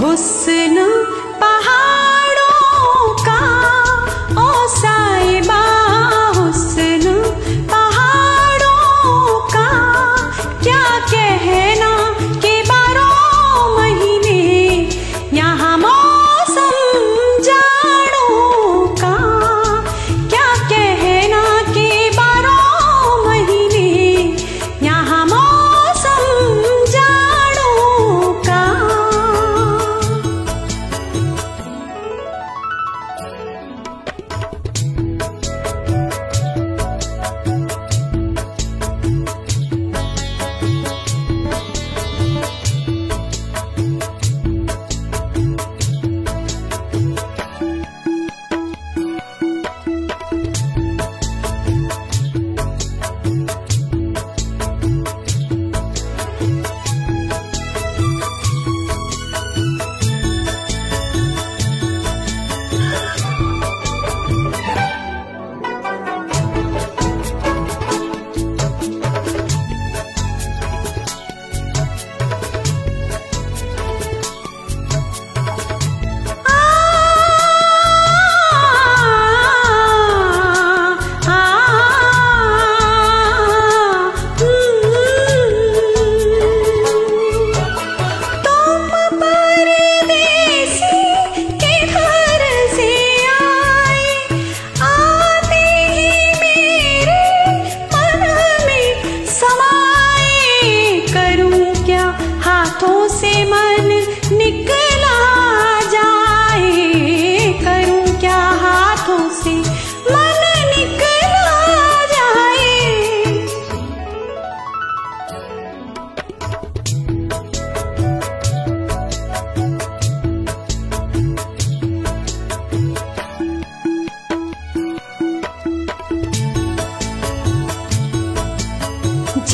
हुस्न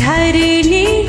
झरने